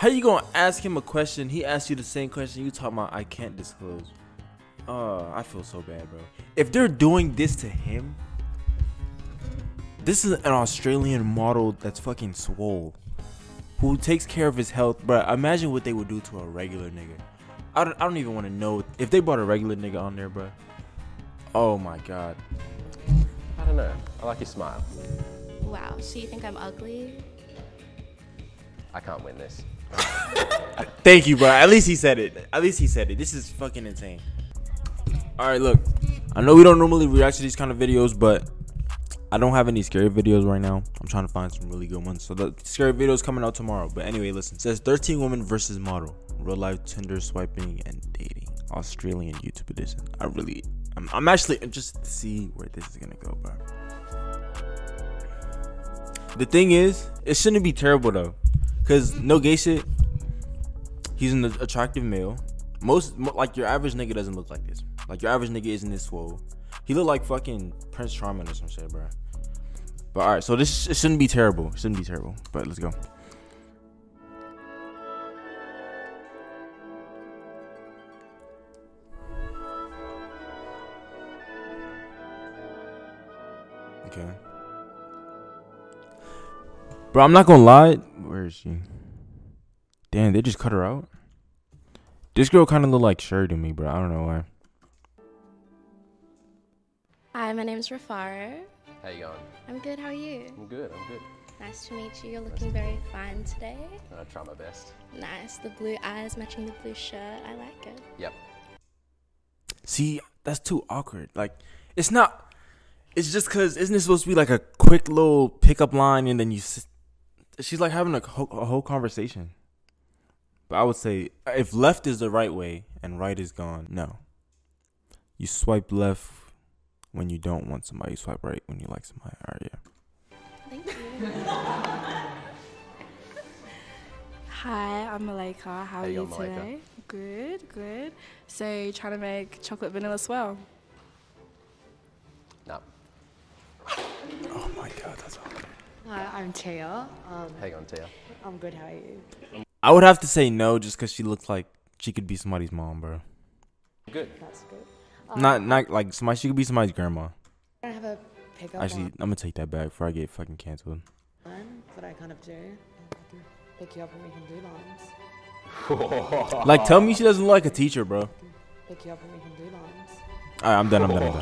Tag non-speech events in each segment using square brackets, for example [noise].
How you gonna ask him a question? He asked you the same question you talking about. I can't disclose. Oh, I feel so bad, bro. If they're doing this to him, this is an Australian model that's fucking swole, who takes care of his health, bro. Imagine what they would do to a regular nigga. I don't, I don't even want to know if they brought a regular nigga on there, bro. Oh my god. I don't know. I like your smile. Wow, so you think I'm ugly? I can't win this. [laughs] Thank you, bro. At least he said it. At least he said it. This is fucking insane. All right, look. I know we don't normally react to these kind of videos, but I don't have any scary videos right now. I'm trying to find some really good ones. So the scary videos coming out tomorrow. But anyway, listen. It says 13 women versus model. Real life Tinder swiping and dating. Australian YouTube edition. I really, I'm, I'm actually interested to see where this is gonna go, bro. The thing is, it shouldn't be terrible though, cause no gay shit. He's an attractive male. Most like your average nigga doesn't look like this. Like your average nigga isn't this swole. He look like fucking Prince Charming or some shit, bro. But all right, so this it shouldn't be terrible. It shouldn't be terrible. But let's go. Okay. Bro, I'm not gonna lie. Where is she? Damn, they just cut her out. This girl kind of look like Cher to me, bro. I don't know why. Hi, my name's Rafaro. How you going? I'm good, how are you? I'm good. I'm good. Nice to meet you. You're looking very fine today. I try my best. Nice. The blue eyes matching the blue shirt. I like it. Yep. See, that's too awkward. Like, it's not. It's just cause isn't it supposed to be like a quick little pickup line and then you? S- She's like having a whole, a whole conversation. But I would say if left is the right way and right is gone, no. You swipe left when you don't want somebody. You swipe right when you like somebody. All right, yeah. Thank you. Hi, I'm Malika. How How are you you going, Malika? today? Good, good. So, you're trying to make chocolate vanilla swirl? No. Oh my god, that's awkward. Hi, I'm Tia. Um, How you going, Tia? I'm good. How are you? I would have to say no just because she looks like she could be somebody's mom, bro. Good. That's good. Not not like somebody. She could be somebody's grandma. I have a pickup Actually, I'm gonna take that back before I get fucking canceled. line, but I kind of do. I can pick you up and we can do lines. [laughs] Like, tell me she doesn't look like a teacher, bro. Pick you up and we can do lines. All right, I'm done. I'm done. I'm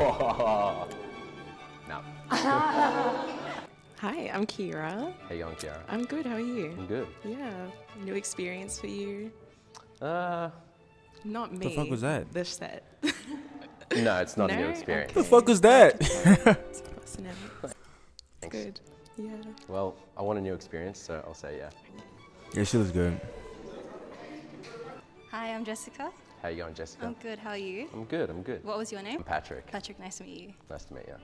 done. [laughs] no. [laughs] Hi, I'm Kira. How you going, Kiara? I'm good. How are you? I'm good. Yeah, new experience for you. Uh, Not me. The fuck was that? The set. [laughs] no, it's not a new No? experience. the fuck was that? [laughs] It's. Thanks. Good. Yeah. Well, I want a new experience, so I'll say yeah. yeah, she looks good. Hi, I'm Jessica. How you going, Jessica? I'm good. How are you? I'm good. I'm good. What was your name? I'm Patrick. Patrick. Nice to meet you. Nice to meet you.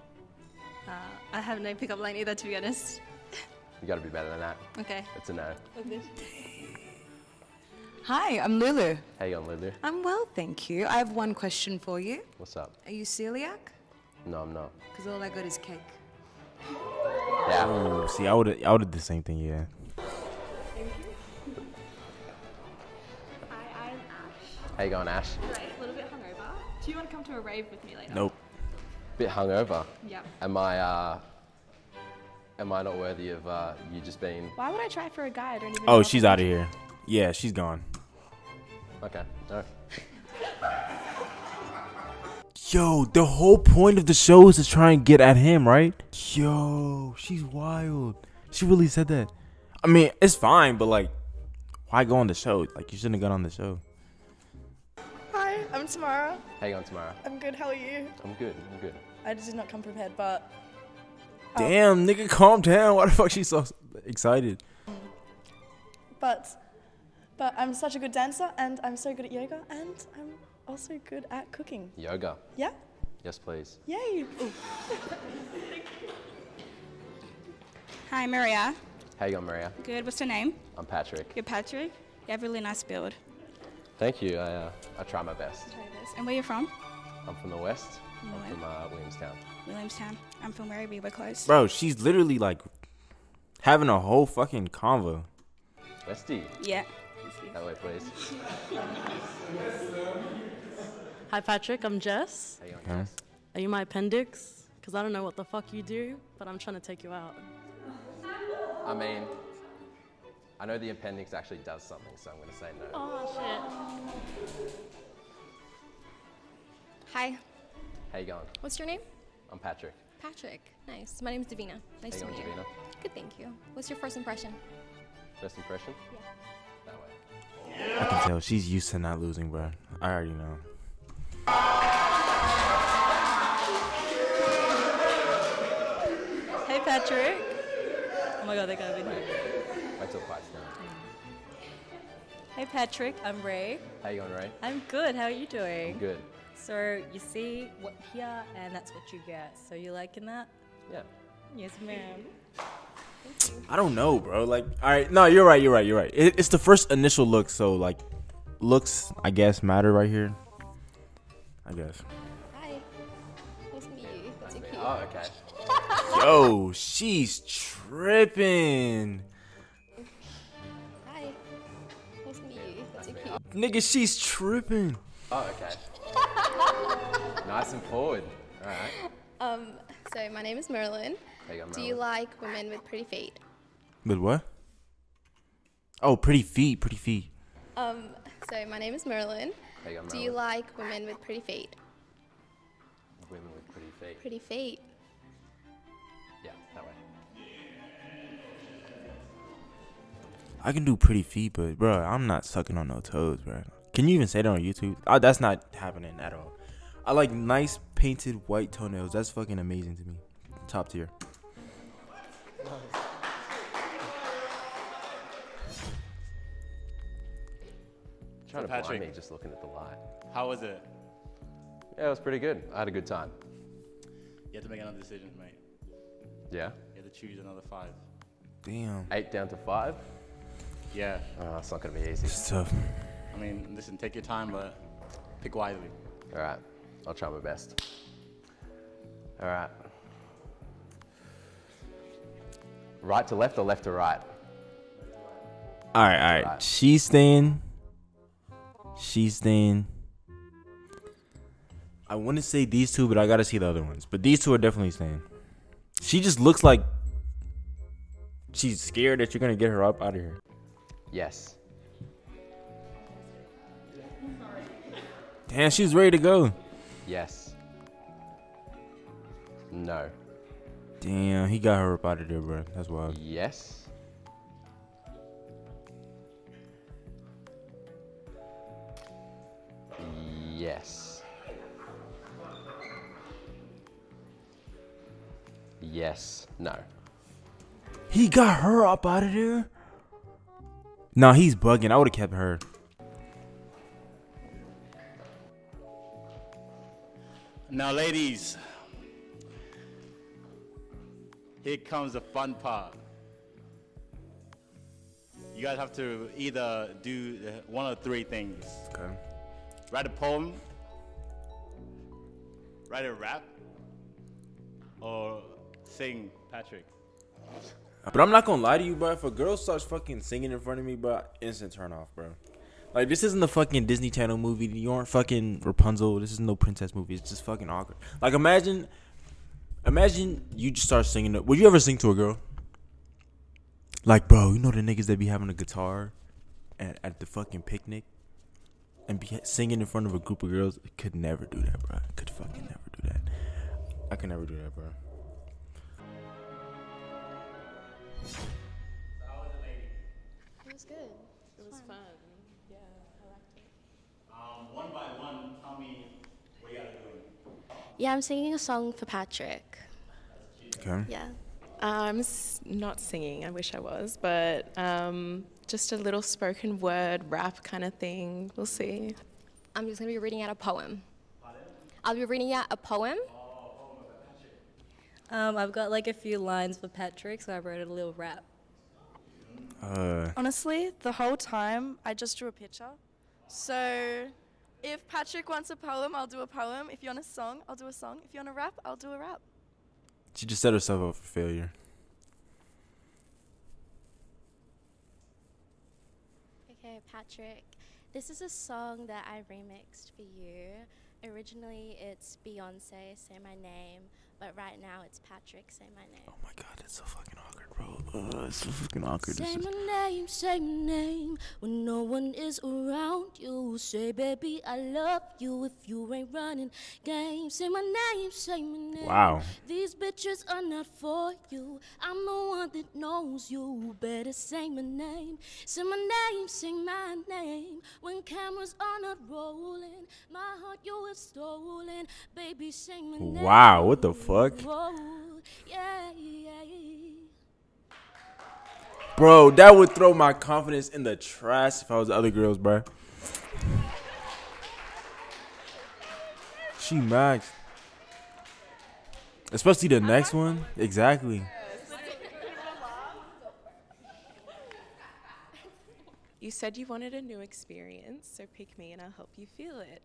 Uh, I have no pickup line either, to be honest. [laughs] You got to be better than that. Okay. It's a no. All [laughs] good. Hi, I'm Lulu. How you going, Lulu? I'm well, thank you. I have one question for you. What's up? Are you celiac? No, I'm not. Because all I got is cake. Yeah. Oh, see, I would I would have the same thing. Yeah. Thank you. Hi, I'm Ash. How you going, Ash? Right, a little bit hungover. Do you want to come to a rave with me later? Nope. Bit hungover. Yeah. Am I? Uh, am I not worthy of uh, you just being? Why would I try for a guy? I don't even. Oh, know she's out of here. Yeah, she's gone. Okay. No. Yo, the whole point of the show is to try and get at him, right? Yo, she's wild. She really said that. I mean, it's fine, but like, why go on the show? Like, you shouldn't have gone on the show. Hi, I'm Tamara. How you going Tamara? I'm good. How are you? I'm good. I'm good. I just did not come prepared, but um, Damn, nigga, calm down. Why the fuck she so excited? but but I'm such a good dancer, and I'm so good at yoga, and I'm also good at cooking. Yoga. Yeah. Yes, please. Yay! [laughs] Hi, Maria. How you going, Maria? Good. What's your name? I'm Patrick. You're Patrick. You have a really nice build. Thank you. I, uh, I try my best. Try this. And where you from? I'm from the west. From I'm from uh, Williamstown. Williamstown. I'm from Werribee. We're close. Bro, she's literally like having a whole fucking convo. Westie. Yeah. That way, please. [laughs] Hi, Patrick. I'm Jess. How you going, Okay. Jess? Are you my appendix? Because I don't know what the fuck you do, but I'm trying to take you out. I mean, I know the appendix actually does something, so I'm going to say no. Oh, shit. Hi, How you going? what's your name? I'm Patrick. Patrick. Nice. My name is Davina. Nice How to you meet you. Davina? Good, thank you. What's your first impression? First impression? Yeah. That way. I can tell she's used to not losing, bro. I already know. Hey, Patrick. Oh my god, they got in here. Wait till quiet's down. Hey Patrick, I'm Ray. How you going, Ray? I'm good. How are you doing? I'm good. So you see what here, and that's what you get. So you liking that? Yeah. Yes, ma'am. I don't know, bro. Like, all right, no, you're right, you're right, you're right. It, it's the first initial look, so like, looks, I guess, matter right here. I guess. Hi. Nice to meet you. That's so cute. Oh, okay. [laughs] Yo, she's tripping. Nigga, she's tripping. Oh, okay. [laughs] nice and forward. All right. Um, so my name is Merlin. How you going, Do you like women with pretty feet? With what? Oh, pretty feet, pretty feet. Um, so my name is Merlin. How you going, Do you like women with pretty feet? Women with pretty feet. Pretty feet. Yeah, that way. I can do pretty feet, but bro, I'm not sucking on no toes, bro. Can you even say that on YouTube? Oh, that's not happening at all. I like nice painted white toenails. That's fucking amazing to me. Top tier. Trying to Patrick. blind me just looking at the light. How was it? Yeah, it was pretty good. I had a good time. You have to make another decision, mate. Yeah. You have to choose another five. Damn. Eight down to five. Yeah. Oh, it's not gonna be easy. It's tough. I mean, listen, take your time, but pick wisely. All right. I'll try my best. All right. Right to left or left to right? All right, all right. She's staying. She's staying. I want to say these two, but I gotta see the other ones. But these two are definitely staying. She just looks like she's scared that you're gonna get her up out of here. Yes. Damn, she's ready to go. Yes. No. Damn, he got her up out of there, bro. That's wild. Yes. Yes. Yes. No. He got her up out of there. No, he's bugging. I would have kept her. Now, ladies, here comes the fun part. You guys have to either do uh, one of three things. Okay. Write a poem, write a rap, or sing Patrick. But I'm not gonna lie to you, bro. If a girl starts fucking singing in front of me, bro, instant turn off, bro. Like this isn't the fucking Disney Channel movie. You aren't fucking Rapunzel. This is no princess movie. It's just fucking awkward. Like imagine, imagine you just start singing. Would you ever sing to a girl? Like, bro, you know the niggas that be having a guitar at, at the fucking picnic and be singing in front of a group of girls? Could never do that, bro. Could fucking never do that. I could never do that, bro. It lady? It was good. It was fun. Yeah, I liked it. Um, one by one, tell me what you guys are doing. Yeah, I'm singing a song for Patrick. Okay. Yeah. I'm s- not singing. I wish I was, but um, just a little spoken word rap kind of thing. We'll see. I'm just gonna be reading out a poem. I'll be reading out a poem. Um, I've got like a few lines for Patrick, so I wrote a little rap. Uh. Honestly, the whole time I just drew a picture. So if Patrick wants a poem, I'll do a poem. If you want a song, I'll do a song. If you want a rap, I'll do a rap. She just set herself up for failure. Okay, Patrick. This is a song that I remixed for you. Originally, it's Beyonce, Say My Name, but right now it's Patrick, Say My Name. Oh my god, it's so fucking awkward, bro. Uh, it's so fucking awkward. Say my name, say my name when no one is around you. Say, baby, I love you if you ain't running game. Say my name, say my name. Wow. These bitches are not for you. I'm the one that knows you. Better say my name. Say my name, say my name. When cameras are not rolling, my heart you have stolen. Baby, say my name. Wow, what the fuck? Whoa, yeah, yeah. Bro, that would throw my confidence in the trash if I was the other girls, bro. She maxed. Especially the next one. Exactly. You said you wanted a new experience, so pick me and I'll help you feel it.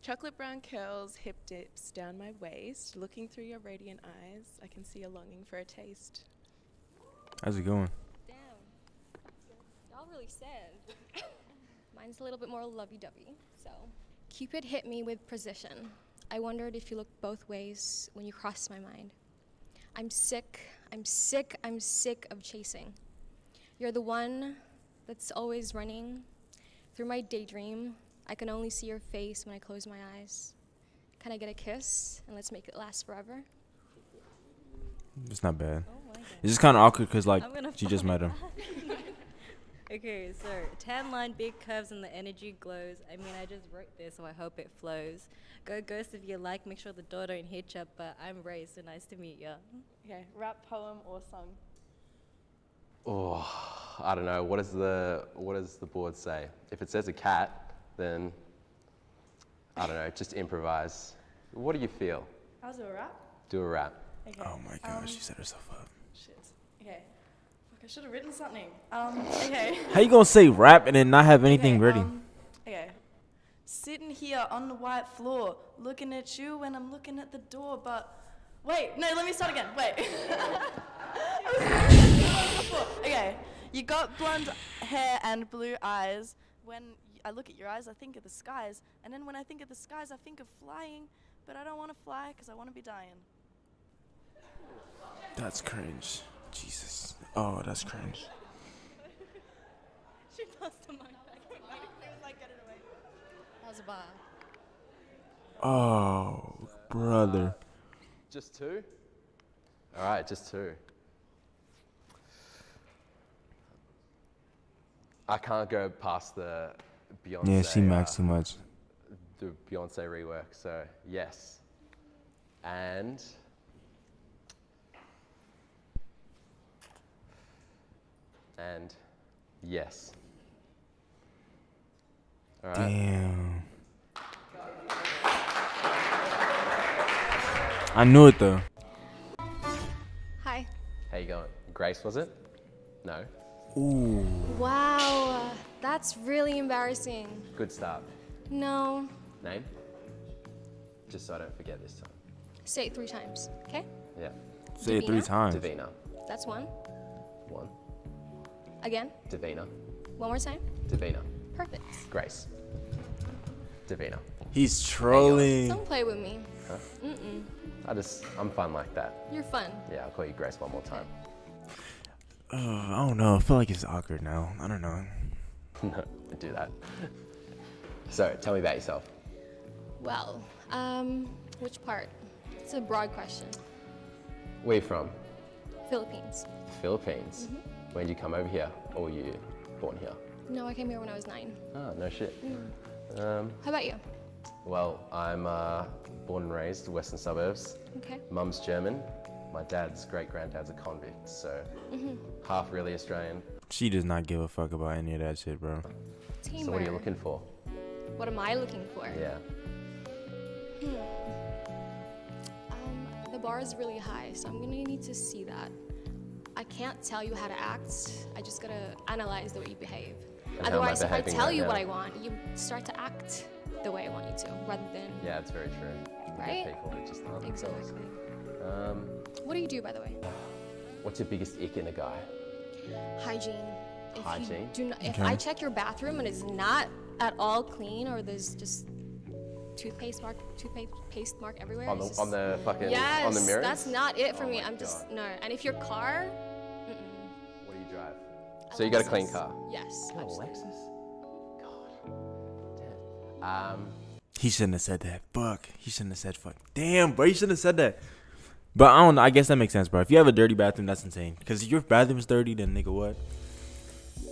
Chocolate brown curls, hip dips down my waist. Looking through your radiant eyes, I can see a longing for a taste. How's it going? Damn. Y'all really sad. [coughs] Mine's a little bit more lovey-dovey. So, Cupid hit me with precision. I wondered if you looked both ways when you crossed my mind. I'm sick. I'm sick. I'm sick of chasing. You're the one that's always running through my daydream. I can only see your face when I close my eyes. Can I get a kiss and let's make it last forever? It's not bad. Oh it's just kind of awkward because, like, she just met him. [laughs] Okay, so tan line, big curves, and the energy glows. I mean, I just wrote this, so I hope it flows. Go ghost if you like. Make sure the door don't hit ya. But I'm Ray, so nice to meet ya. Okay, rap, poem, or song. Oh, I don't know. What does the what does the board say? If it says a cat, then I don't know. Just improvise. What do you feel? I'll do a rap. Do a rap. Okay. Oh my gosh, um, she set herself up. Shit. Okay. Fuck, I should have written something. Um, okay. [laughs] How you gonna say rap and then not have anything Okay, ready? um, okay. Sitting here on the white floor, looking at you when I'm looking at the door, but wait, no, let me start again. Wait. [laughs] okay, you got blonde hair and blue eyes. When y- I look at your eyes, I think of the skies, and then when I think of the skies, I think of flying, but I don't want to fly because I want to be dying. That's cringe. Jesus. Oh, that's cringe. she passed the mic back. [laughs] It was like, get it away. That was a bar. Oh, brother. Just two. All right, just two. I can't go past the Beyonce. Yeah, she maxed too um, much. the Beyonce rework. So yes, and and yes. All right. Damn. I knew it though. Hi. How you going? Grace, was it? No. Ooh. Wow, that's really embarrassing. Good start. No. Name? Just so I don't forget this time. Say it three times, okay? Yeah. Say it three Davina? times. Davina. That's one. One. Again, Davina. one more time. Davina. Perfect. Grace. Davina. He's trolling. Don't play with me. Huh? Mm-mm. I just, I'm fun like that. You're fun. Yeah, I'll call you Grace one more time. Uh, I don't know. I feel like it's awkward now. I don't know. [laughs] no, don't that. So, tell me about yourself. Well, um, which part? It's a broad question. Where you from? Philippines. Philippines. Mhm. When did you come over here? Or were you born here? No, I came here when I was nine. Ah, no shit. Mm. Um, How about you? well, I'm uh, born and raised western suburbs. Okay. Mum's German. My dad's great granddad's a convict, so Mhm. half really Australian. She does not give a fuck about any of that shit, bro. Teamwork. So, what are you looking for? What am I looking for? Yeah. Hmm. Um, the bar is really high, so I'm gonna need to see that. I can't tell you how to act. I just gotta analyze the way you behave. And how am I Otherwise, if I tell right you now? what I want, you start to act the way I want you to, rather than Yeah, it's very true. Right? people that just aren't exactly. Um, What do you do, by the way? what's your biggest ick in a guy? Hygiene. If Hygiene. You do not, if Okay. I check your bathroom and it's not at all clean, or there's just toothpaste mark, toothpaste paste mark everywhere. On the it's on the fucking yes, on the mirrors. that's not it for Oh me. I'm just no. And if your car, What do you drive? So you got a clean car. Yes. You got a absolutely. Lexus. God. Damn. Um. He shouldn't have said that. Fuck. He shouldn't have said fuck. Damn, bro. He shouldn't have said that. But I don't know. I guess that makes sense, bro. If you have a dirty bathroom, that's insane. Because if your bathroom's dirty, then nigga, what?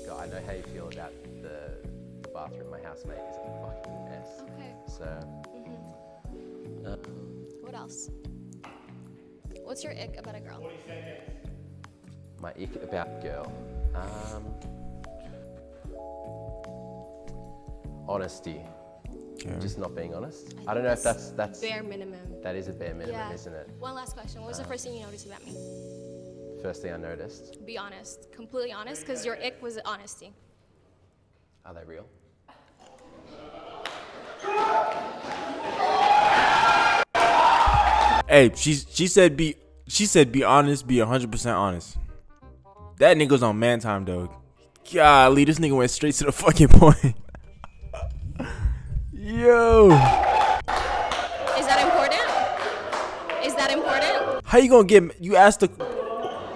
God, I know how you feel about the bathroom. My housemate is a fucking mess. Okay. So. Mm-hmm. Um, What else? What's your ick about a girl? my ick about girl. Um. Honesty. Okay. Just not being honest. I, think don't know if that's that's bare minimum. that is a bare minimum, yeah. isn't it? One last question. What was the Uh, first thing you noticed about me? First thing I noticed. Be honest, completely honest, because your ick was honesty. Are they real? Hey, she she said be she said be honest, be hundred percent honest. That nigga's on man time though. Golly, this nigga went straight to the fucking [laughs] point. Yo, Is that important? Is that important? how you gonna get? You asked the.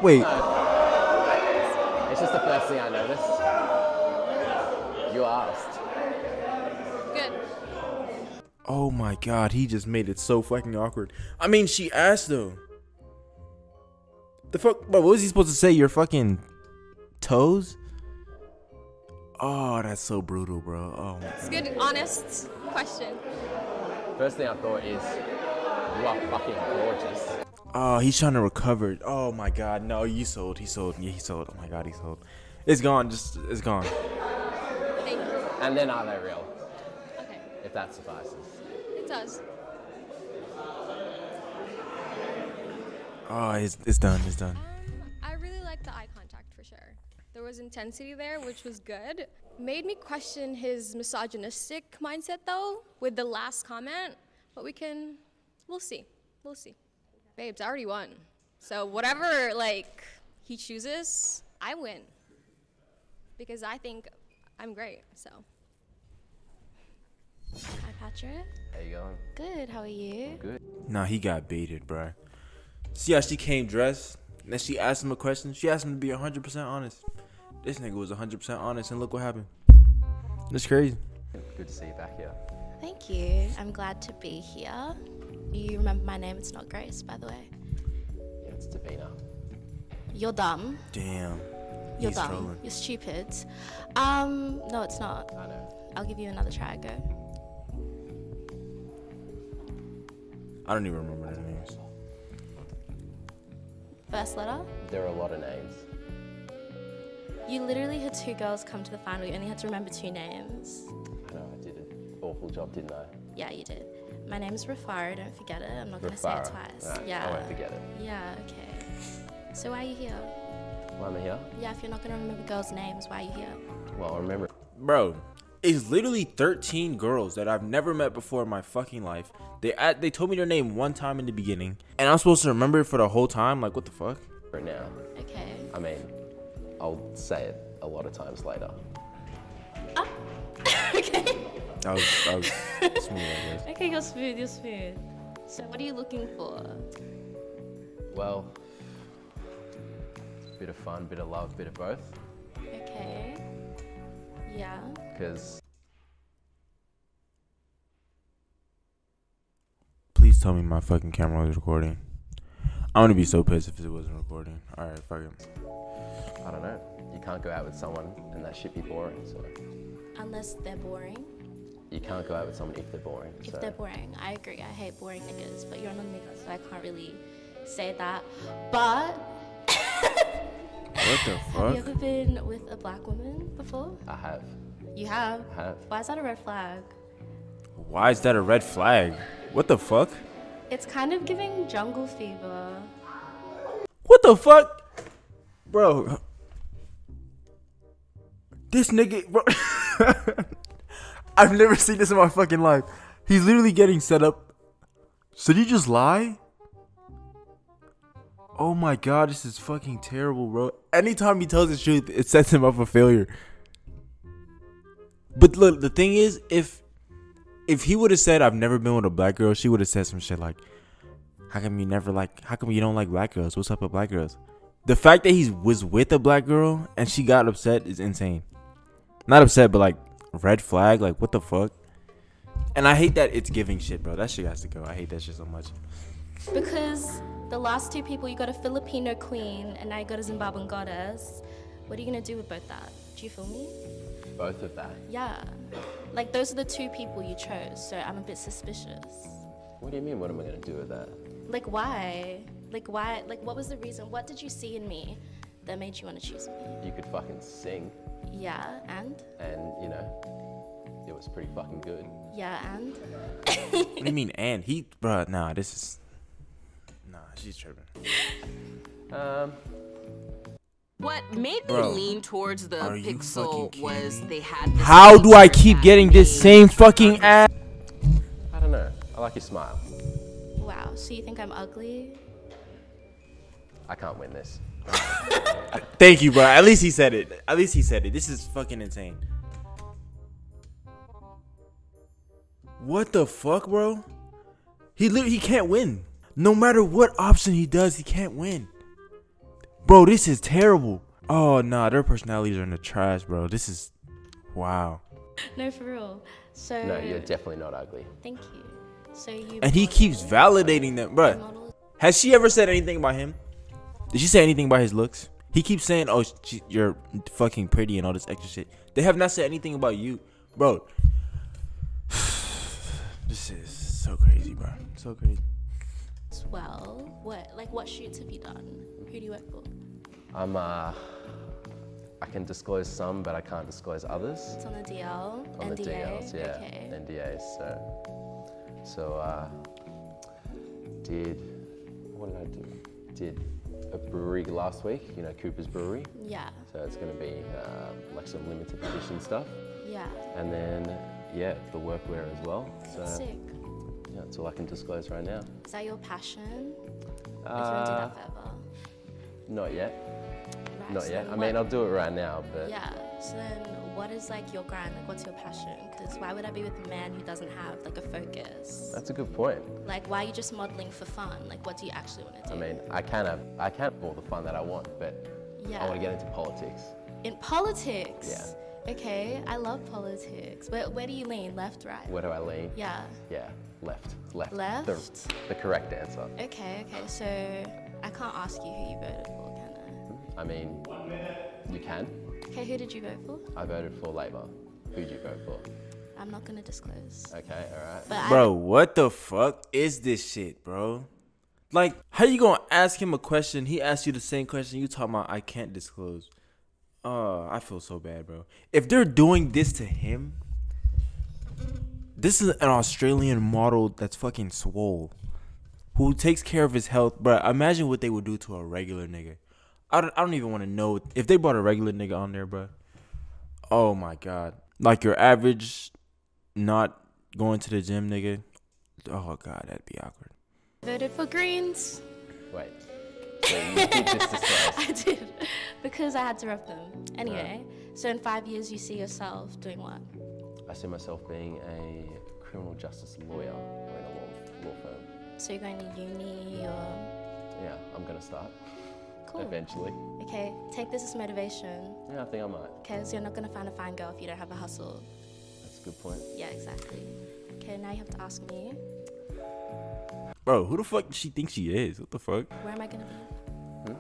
Wait, It's just the first thing I noticed. You asked. Good. oh my god, he just made it so fucking awkward. I mean, she asked though. The fuck, bro? What was he supposed to say? Your fucking toes? Oh, that's so brutal, bro. Oh my It's good, honest question. First thing I thought is, you are fucking gorgeous. Oh, he's trying to recover. Oh my god, no, you sold. He sold. Yeah, he sold. Oh my god, he sold. It's gone. Just it's gone. Thank you. And then are they real? Okay. If that suffices. It does. Oh, it's it's done. It's done. Was intensity there, which was good. Made me question his misogynistic mindset though, with the last comment. But we can, we'll see. We'll see. Babes, I already won. So whatever like he chooses, I win. Because I think I'm great. So. Hi, Patrick. How you going? Good. How are you? Good. Nah, he got baited, bro. See how she came dressed? And then she asked him a question. She asked him to be 100% honest. This nigga was 100% honest, and look what happened. That's crazy. Good to see you back here. Thank you. I'm glad to be here. You remember my name? It's not Grace, by the way. Yeah, it's Davina. You're dumb. Damn. You're He's dumb. trolling. You're stupid. Um, no, it's not. I know. I'll give you another try. Go. I don't even remember their names. First letter. There are a lot of names. You literally had two girls come to the final. You only had to remember two names. I know I did an awful job, didn't I? Yeah, you did. My name's Rafara. Don't forget it. I'm not gonna say it Rafara. twice. yeah. I yeah. won't forget it. Yeah. Okay. So why are you here? Why am I here? Yeah. If you're not gonna remember girls' names, why are you here? Well, remember. Bro, it's literally 13 girls that I've never met before in my fucking life. They at, they told me their name one time in the beginning, and I'm supposed to remember it for the whole time. Like, what the fuck? Right now. Okay. I mean, I'll say it a lot of times later. Ah. [laughs] okay. That was, that was smooth, I guess. Okay, you're smooth. You're smooth. So what are you looking for? Well, bit of fun, bit of love, bit of both. Okay. Yeah. Because Please tell me my fucking camera was recording. I'm gonna be so pissed if it wasn't recording. All right, fuck it. I don't know. You can't go out with someone and that shit be boring. So Unless they're boring. you can't go out with someone if they're boring. If so they're boring, I agree. I hate boring niggas, but you're not a nigga, so I can't really say that. But What the fuck? [laughs] have you ever been with a black woman before? I have. You have. I have. Why is that a red flag? Why is that a red flag? What the fuck? It's kind of giving jungle fever. What the fuck? Bro. This nigga, bro. [laughs] I've never seen this in my fucking life. He's literally getting set up. So did you just lie? Oh my god, this is fucking terrible, bro. anytime he tells the truth, it sets him up for failure. But look, the thing is, if if he would have said I've never been with a black girl, she would have said some shit like, "How come you never like? How come you don't like black girls? What's up with black girls?" The fact that he was with a black girl and she got upset is insane. Not upset, but like red flag. Like what the fuck? And I hate that it's giving shit, bro. That shit has to go. I hate that shit so much. Because the last two people, you got a Filipino queen and now you got a Zimbabwean goddess. What are you gonna do with both that? Do you feel me? Both of that. Yeah. Like those are the two people you chose, so I'm a bit suspicious. What do you mean? What am I gonna do with that? Like why? Like why? Like what was the reason? What did you see in me that made you want to choose me? You could fucking sing, Yeah, and? and you know, it was pretty fucking good. Yeah, and? What do you mean? And he, bro? Nah, this is. Nah, she's tripping. Um, What made me Bro, lean towards the Pixel was they had this How do I keep that getting this same fucking ass? I don't know. I like your smile. Wow, so you think I'm ugly? I can't win this. [laughs] Thank you, bro. At least he said it. At least he said it. This is fucking insane. What the fuck, bro? He literally he can't win. No matter what option he does, he can't win. Bro, this is terrible. Oh nah, their personalities are in the trash, bro. This is wow. No, for real. So. No, you're definitely not ugly. Thank you. So you. And he keeps validating them, bro. Has she ever said anything about him? Did she say anything about his looks? He keeps saying, "Oh, she, you're fucking pretty" and all this extra shit. They have not said anything about you, bro. [sighs] this is so crazy, bro. So crazy. Well, what? Like, what shoots have you done? Who do you work for? I'm uh, I can disclose some, but I can't disclose others. It's on the DL. On NDA. the DLs, yeah, Okay. NDAs. So, so uh, did what did I do? Did a brewery last week. You know, Cooper's Brewery. Yeah. So it's going to be uh, like some limited edition stuff. Yeah. And then yeah, the workwear as well. So Sick. yeah, that's all I can disclose right now. Is that your passion? or do you want to do Uh, that forever? Not yet. Right, Not so yet. I mean, I'll do it right now, but Yeah. So then, what is like your grind? Like, what's your passion? Because why would I be with a man who doesn't have like a focus? that's a good point. Like, why are you just modeling for fun? Like, what do you actually want to do? I mean, I can have I can have all the fun that I want, but Yeah. I want to get into politics. In politics. Yeah. Okay, I love politics. Where, where do you lean? Left, right? Where do I lean? Yeah. Yeah, left, left. Left? The, the correct answer. Okay, okay. So I can't ask you who you voted for, can I? I mean, you can. Okay, who did you vote for? I voted for Labour. Who'd you vote for? I'm not gonna disclose. Okay, all right. But I- Bro, what the fuck is this shit, bro? Like, how you gonna ask him a question? He asked you the same question. You talking about I can't disclose. Oh, I feel so bad, bro. If they're doing this to him, this is an Australian model that's fucking swole, who takes care of his health, bro. Imagine what they would do to a regular nigga. I don't, I don't even want to know if they brought a regular nigga on there, bro. Oh my god, like your average, not going to the gym nigga. Oh god, that'd be awkward. voted for Greens. Wait. You did just disclose. I did because I had to rep them. Anyway, so in five years, you see yourself doing what? I see myself being a criminal justice lawyer in a law, law firm. So you're going to uni or Yeah, I'm gonna start. Cool. Eventually. okay? Take this as motivation. Yeah, I think I might. Because you're not gonna find a fine girl if you don't have a hustle. That's a good point. Yeah, exactly. Okay, now you have to ask me, Bro, who the fuck does she think she is? What the fuck? where am I gonna be? Hmm?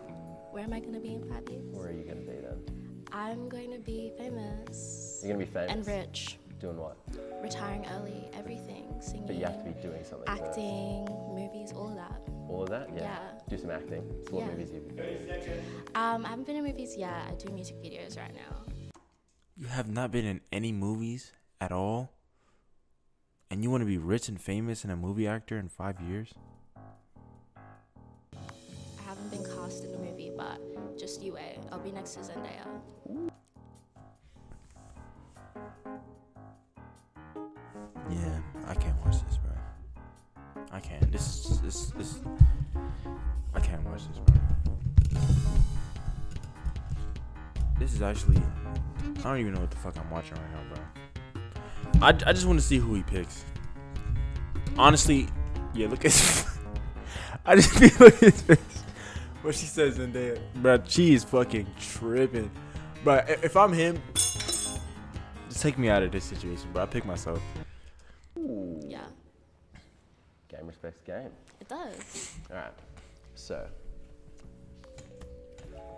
Where am I gonna be in five years? Where are you gonna be then? I'm going to be famous. You're gonna be famous. And rich. Doing what? Retiring early, everything, singing. But you have to be doing something. first. Acting, movies, all of that. All of that? Yeah. Yeah. Do some acting. So what Yeah. movies have you been Um, I haven't been in movies yet. I do music videos right now. You have not been in any movies at all? And you want to be rich and famous and a movie actor in five years? I haven't been cast in a movie, but just you wait. I'll be next to Zendaya. Yeah, I can't watch this, bro. I can't. This is this this. I can't watch this, bro. this is actually. I don't even know what the fuck I'm watching right now, bro. I, I just want to see who he picks. Honestly, yeah. Look at. His, [laughs] I just feel [laughs] look at his face. What she says in there, bro. She is fucking tripping, bro. If I'm him, just take me out of this situation, bro. I pick myself. Yeah, Game respects game. it does. All right. So,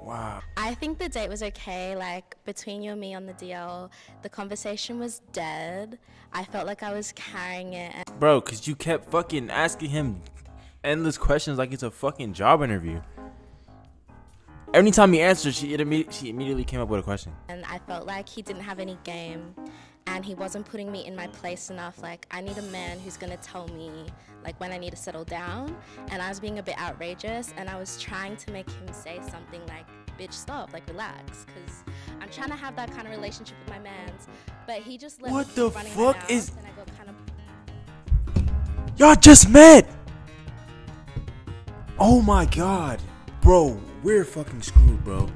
Wow. I think the date was okay. Like between you and me on the DL, the conversation was dead. I felt like I was carrying it. And Bro, cause you kept fucking asking him endless questions like it's a fucking job interview. Every time he answered, she, it imme- she immediately came up with a question. and I felt like he didn't have any game and he wasn't putting me in my place enough. Like, I need a man who's gonna tell me, like, when I need to settle down. And I was being a bit outrageous and I was trying to make him say something like, bitch, stop, like, relax. Because I'm trying to have that kind of relationship with my mans. But he just let What me the keep running my fuck mouth, is- And I got kind of Y'all just met! Oh my god. Bro, we're fucking screwed, bro.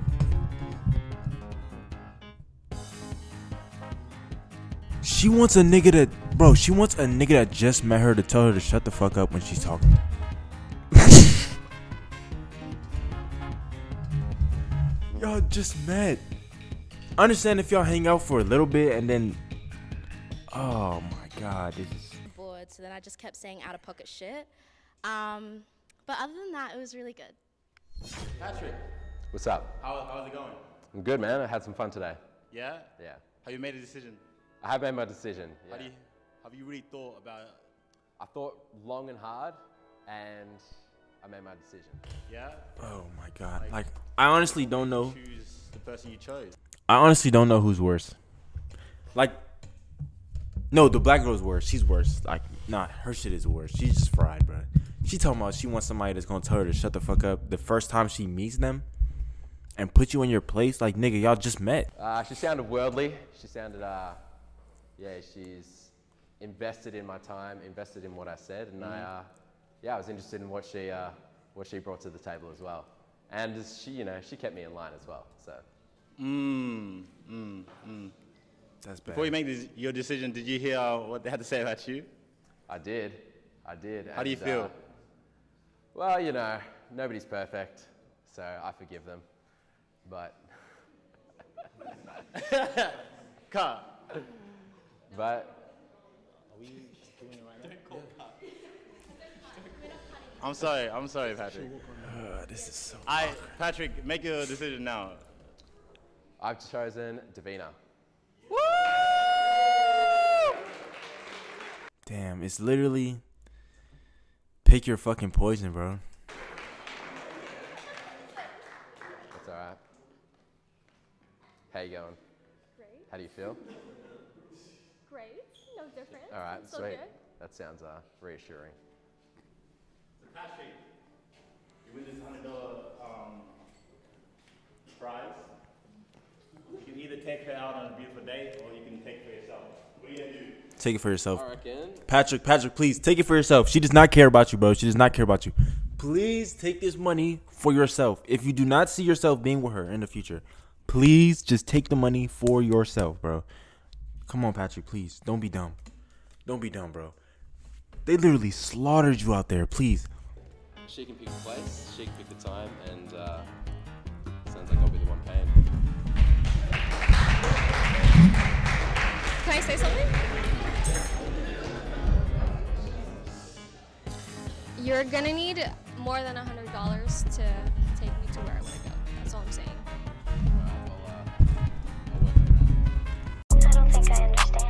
She wants a nigga that, bro, she wants a nigga that just met her to tell her to shut the fuck up when she's talking. [laughs] y'all just met. I understand if y'all hang out for a little bit and then. Oh my god, this is. bored. So then I just kept saying out of pocket shit. Um, but other than that, it was really good. Patrick, what's up? how, how's it going? I'm good, man. I had some fun today. Yeah? Yeah. Have you made a decision? I have made my decision. How yeah. do you, have you really thought about it? I thought long and hard, and I made my decision. Yeah? Oh my god. Like, I honestly don't know. Choose the person you chose. I honestly don't know who's worse. Like, no, the black girl's worse. She's worse. Like, nah, her shit is worse. She's just fried, bro. She talking about she wants somebody that's gonna tell her to shut the fuck up the first time she meets them, and put you in your place. Like, nigga, y'all just met. Uh, she sounded worldly. She sounded, uh, yeah, she's invested in my time, invested in what I said, and I, Mhm. uh, yeah, I was interested in what she, uh, what she brought to the table as well. And she, you know, she kept me in line as well. So Mmm, mmm, mmm. That's bad. Before you make this, your decision, did you hear what they had to say about you? I did. I did. How do you feel? uh, well, you know, nobody's perfect, so I forgive them. But. [laughs] Cut. But. I'm sorry. I'm sorry, Patrick. Uh, this is so. I, Patrick, make your decision now. I've chosen Davina. Damn, it's literally pick your fucking poison, bro. That's all right. How you going? Great. How do you feel? Great. No difference. All right, So sweet. good. That sounds uh, reassuring. Patrick, you win this hundred dollar um, prize. You can either take her out on a beautiful day, or you can take it for yourself. What are you gonna do? Take it for yourself. I. Patrick, Patrick, please take it for yourself. She does not care about you, bro. She does not care about you. Please take this money for yourself. If you do not see yourself being with her in the future, please just take the money for yourself, bro. Come on, Patrick, please. Don't be dumb. Don't be dumb, bro. They literally slaughtered you out there. Please. She can pick the place. She can pick the time, and uh, sounds like I'll be the one paying. Can I say something? You're gonna need more than hundred dollars to take me to where I want to go. That's all I'm saying. Uh, I don't think I understand.